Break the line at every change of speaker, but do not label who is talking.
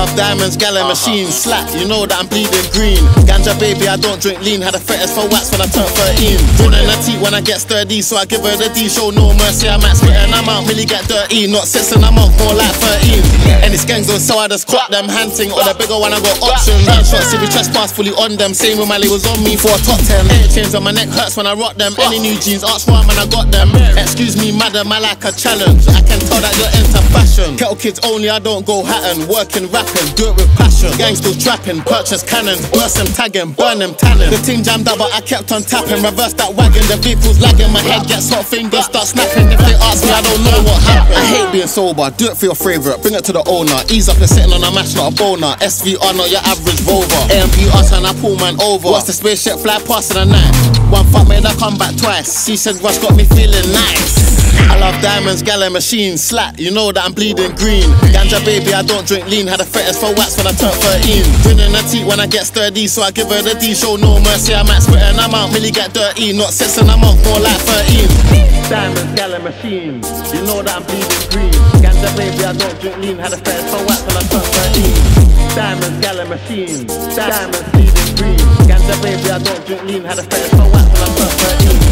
love diamonds, gallon uh-huh. machine, slack. You know that I'm bleeding green. Ganja baby, I don't drink lean. Had a fetish for wax when I turned 13. Running a teeth when I get sturdy, so I give her the D. Show no mercy, I'm at spitting, I'm out, really get dirty. Not six and I'm out more like 13. And it's gangs on, so I just crack them hunting. Or the bigger one, I got options. Run shots, if you trespass fully on them. Same with my labels on me for a top 10. Air chains on my neck hurts when I rock them. Any new jeans, ask for 'em and I got them. Excuse me, madam, I like a challenge. I can tell that you're into fashion. Kettle kids only, I don't go hatting. Working, rapping, do it with passion. Gang still trapping, purchase cannons, burst them tagging, burn them tanning. The team jammed up, but I kept on tapping. Reverse that wagon, the vehicle's lagging. My head gets hot, fingers start snapping. If they ask me, I don't know what happened. I hate being sober, do it for your favorite, bring it to the owner. Ease up, you're sitting on a match, not a boner. SVR, not your average rover. AMP us and I pull man over. Watch the spaceship fly past in the night. One fuck made I come back twice. She said Russ got me feeling nice. I love diamonds, gallon machine, slack. You know that I'm bleeding green. Ganja baby, I don't drink lean. Had a fetish for wax when I turned 13. Grinning a teeth when I get sturdy, so I give her the D. Show no mercy, I'm at spit and I'm out. Really get dirty, not six and I'm out more like 13. Diamonds, gallon machine. You know that I'm bleeding green. Ganja baby, I don't drink lean. Had a fetish for wax when I turned 13. Diamonds, gallon machine. Diamonds, bleeding green. Ganja baby, I don't drink lean. Had a fetish for wax when I turned 13.